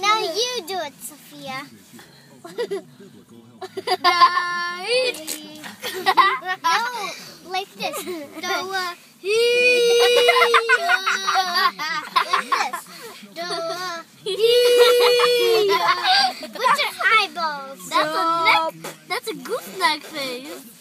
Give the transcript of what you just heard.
now you do it, Sophia. no, like this. Do uh, like this. Do uh, snag face.